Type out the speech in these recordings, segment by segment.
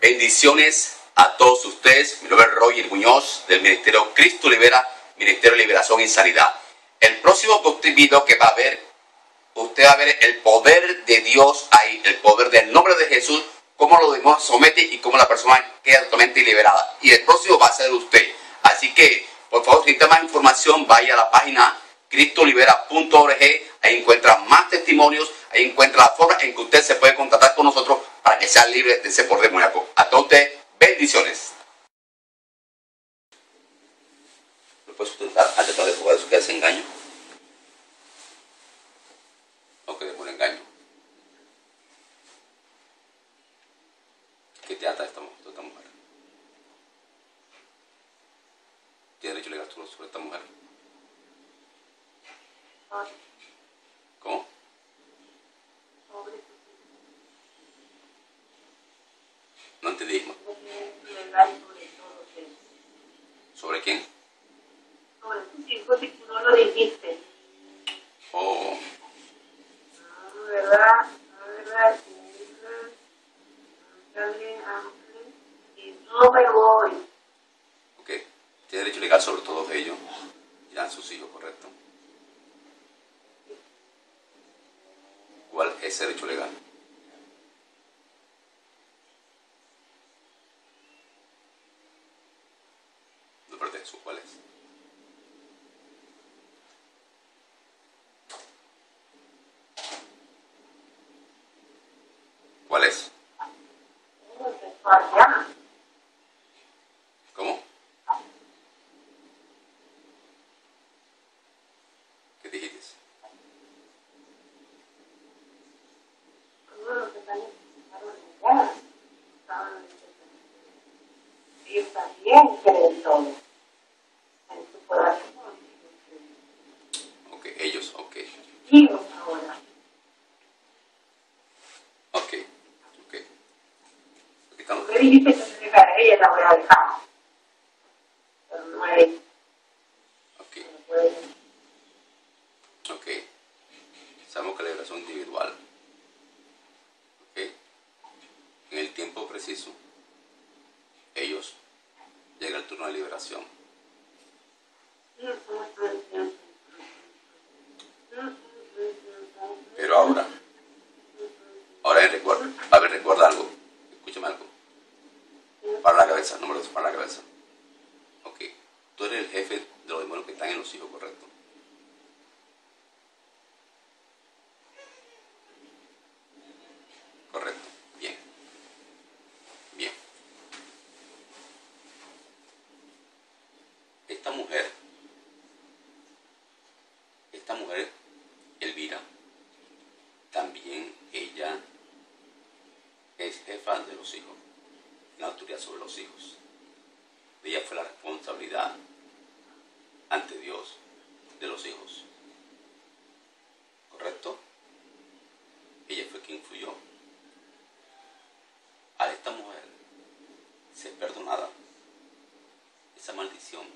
Bendiciones a todos ustedes. Mi nombre es Roger Muñoz del Ministerio Cristo Libera, Ministerio de Liberación y Sanidad. El próximo video que va a ver, usted va a ver el poder de Dios ahí, el poder del nombre de Jesús, cómo lo demás somete y cómo la persona queda totalmente liberada. Y el próximo va a ser usted. Así que, por favor, si necesita más información, vaya a la página cristolibera.org. Ahí encuentra más testimonios, ahí encuentra la forma en que usted se puede contactar con nosotros para que sea libre de ese poder demoníaco. A todos ustedes, bendiciones. ¿Lo puedes utilizar antes de jugar eso que es engaño? ¿O que un engaño? ¿Qué te ata esta, esta mujer? ¿Tiene derecho legal sobre esta mujer? ¿Cómo? No entendí. ¿Sobre quién? Sobre tus hijos y tú no lo dijiste. Oh, Ah, ¿verdad? Ah, ¿verdad? Y no me voy. ok. Tiene derecho legal sobre todos ellos. Ya sus hijos, correcto. ¿Cuál es ese derecho legal? No pertenece, ¿cuál es? ¿Cuál es? ¿Cómo? ¿Qué dijiste? También. En su corazón. Ok, ellos, ok. Vivos ahora. Ok, ok. Estamos. Dijiste que se dejara a ella, la voy a dejar. Pero no ella. Ok, ok. Sabemos que la liberación individual. Ok. En el tiempo preciso, ellos llega el turno de liberación ahora, ahora recuerda, a ver, recuerda algo. Escúchame algo. Para la cabeza, número dos, para la cabeza. Ok. Tú eres el jefe de los demonios que están en los hijos, correcto. Correcto. Bien. Bien. Esta mujer, esta mujer, Elvira, también ella es jefa los hijos, la autoridad sobre los hijos. Ella fue la responsabilidad ante Dios de los hijos. ¿Correcto? Ella fue quien influyó. A esta mujer ser perdonada, esa maldición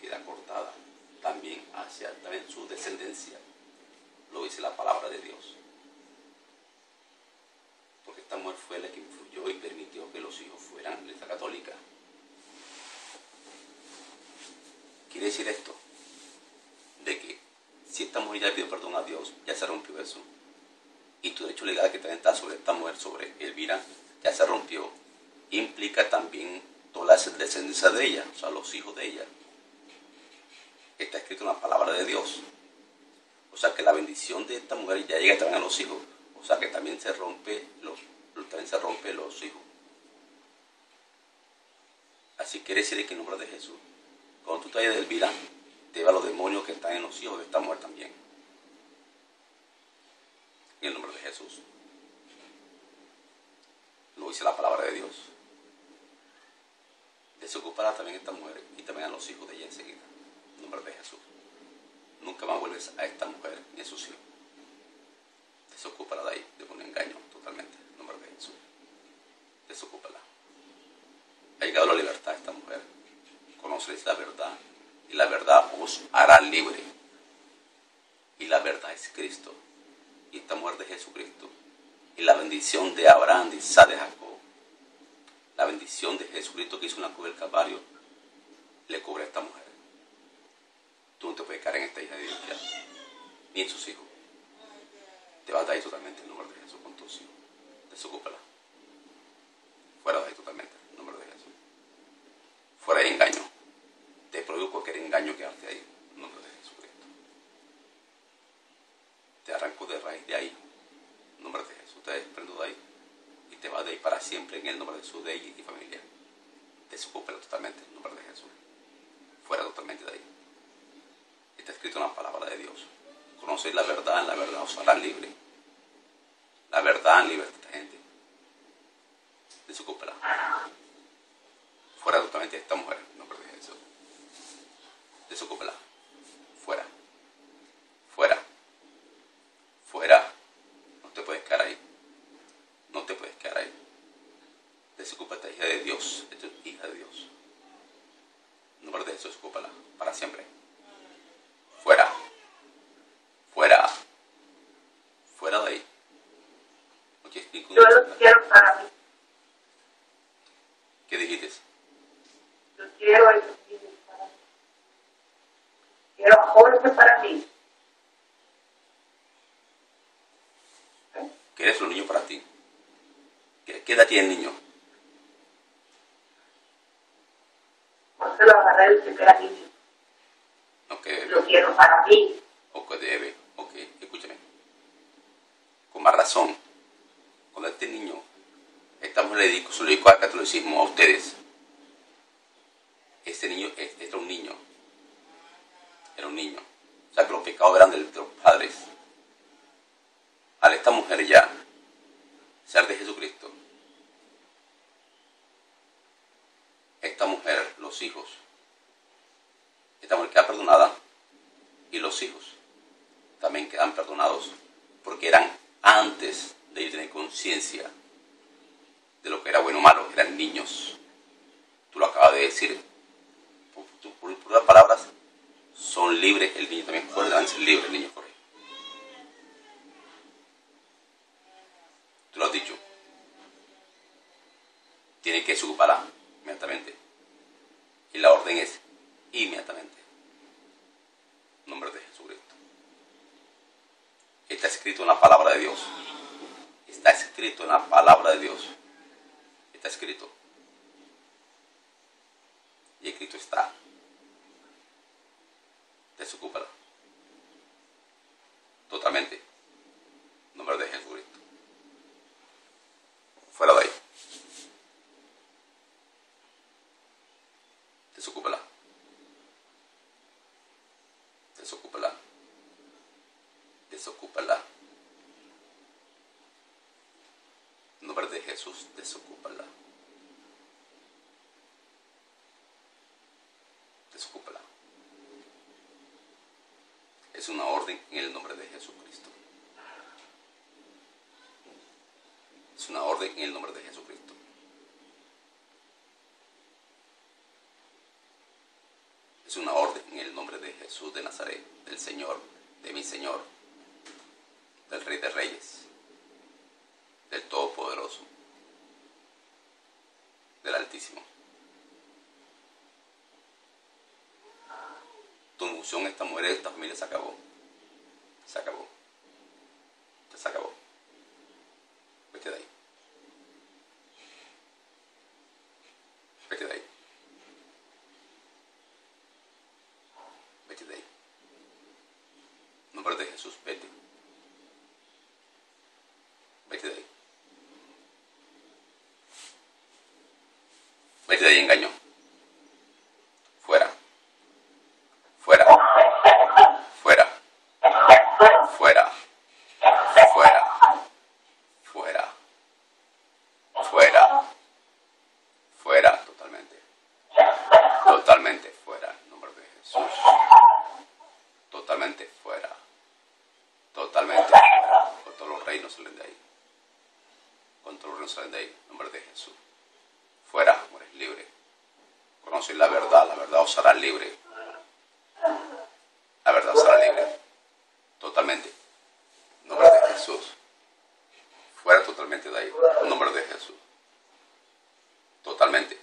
queda cortada también hacia también su descendencia. Lo dice la palabra de Dios. Porque esta mujer fue la que influyó y permitió que los hijos fueran de la católica. Quiere decir esto, de que si esta mujer ya pidió perdón a Dios, ya se rompió eso. Y tu derecho legal que también está sobre Elvira, ya se rompió. Implica también toda la descendencia de ella, o sea, los hijos de ella. Está escrito en la palabra de Dios. O sea que la bendición de esta mujer ya llega también a los hijos. O sea que también se rompe los, también se rompe los hijos. Así quiere decir que en nombre de Jesús, cuando tú vayas de Elvira, te va los demonios que están en los hijos de esta mujer también. En el nombre de Jesús. Dice la palabra de Dios. Desocupará también esta mujer y también a los hijos de ella enseguida. En nombre de Jesús. Nunca más vuelves a esta mujer ni a sus hijos. Desocúpala de ahí, de un engaño totalmente. En nombre de Jesús. Desocúpala. Ha llegado la libertad a esta mujer. Conoceréis la verdad y la verdad os hará libre. Y la verdad es Cristo. Y esta muerte de Jesucristo. Y la bendición de Abraham, de Isaac, de Jacob. La Cruz del Calvario le cubre a esta mujer. Tú no te puedes caer en esta hija de Dios ni en sus hijos. Te vas de ahí totalmente en nombre de Jesús con tus hijos. Desocúpala. Fuera de ahí totalmente en nombre de Jesús. Fuera de engaño. Te prohíbo cualquier engaño que arte ahí en nombre de Jesucristo. Te arranco de raíz de ahí en nombre de Jesús. Te desprendo de ahí y te vas de ahí para siempre en el nombre de Jesús, de ella y familia. Desocúpala totalmente en nombre de Jesús. Fuera totalmente de ahí. Está escrito en la palabra de Dios. Conocer la verdad, en la verdad os hará libre. La verdad en libertad esta gente. Desocúpala. Fuera totalmente de esta mujer, en nombre de Jesús. Desocúpala. Fuera. Fuera. Fuera. No te puedes quedar ahí. No te puedes quedar ahí. Desocupa esta hija de Dios. Esta es hija de Dios. En nombre de Jesús, desocúpala. Para siempre. Fuera. Fuera. Fuera de ahí. No quieres ningún- Yo lo quiero para mí. ¿Qué dijiste? Yo quiero a esos niños para mí. Quiero a Jorge para mí. ¿Quieres los niños para ti? ¿Qué, qué edad tiene el niño? Jorge lo agarré desde que era niño. No, Lo quiero para mí. o que debe. Ok, escúchame. Con más razón. Cuando este niño, esta mujer le dijo, se lo al catolicismo a ustedes. Este niño, este era un niño. Era un niño. O sea que los pecados eran de los padres. Al esta mujer ya ser de Jesucristo, esta mujer, los hijos, esta mujer queda perdonada y los hijos también quedan perdonados porque eran antes de ellos tener conciencia de lo que era bueno o malo, eran niños. Tú lo acabas de decir, por, palabras, son libres, el niño también puede ser libre, el niño corre. Tú lo has dicho. Tiene que desocuparla inmediatamente. Y la orden es inmediatamente. En nombre de Jesucristo. Está escrito en la palabra de Dios. Está escrito en la palabra de Dios. Está escrito. Y escrito está. Desocúpala. Totalmente. En nombre de Jesucristo. Fuera de ahí. Desocúpala. Desocúpala. Desocúpala. En nombre de Jesús, desocúpala. Desocúpala. Es una orden en el nombre de Jesucristo. Es una orden en el nombre de Jesucristo. Es una orden en el nombre de Jesús de Nazaret, del Señor, de mi Señor, del Rey de Reyes, del Todopoderoso, Tu unción, esta mujer, esta familia se acabó. Se acabó. la engañó. Conocen la verdad. La verdad os hará libre. La verdad os hará libre. Totalmente. En nombre de Jesús. Fuera totalmente de ahí. En nombre de Jesús. Totalmente.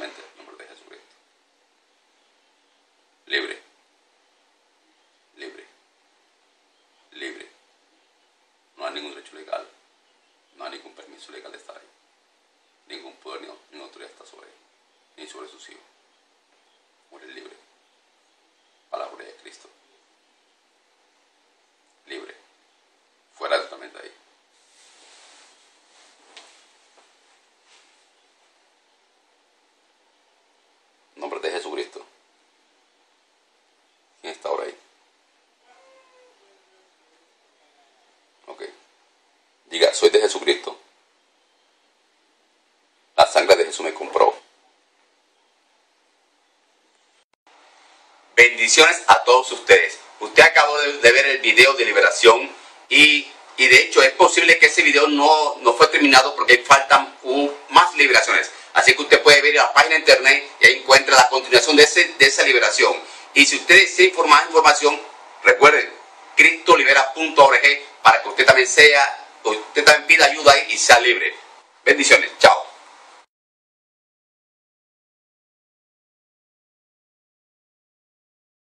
solamente el nombre de Jesucristo. Libre. Libre. Libre. No hay ningún derecho legal. No permiso legal de estar ahí. Ningún poder ni ninguna autoridad está sobre él. Ni sobre sus hijos. Muere libre. Palabra de Cristo. Libre. Fuera totalmente ahí. Nombre de Jesucristo. ¿Quién está ahora ahí? Ok. Diga, soy de Jesucristo. La sangre de Jesús me compró. Bendiciones a todos ustedes. Usted acabó de, ver el video de liberación y, y de hecho es posible que ese video no, no fue terminado porque faltan más liberaciones. Así que usted puede ver la página de internet y ahí encuentra la continuación de, ese, de esa liberación. Y si usted desea más información, recuerden, cristolibera.org para que usted también sea, usted también pida ayuda y sea libre. Bendiciones.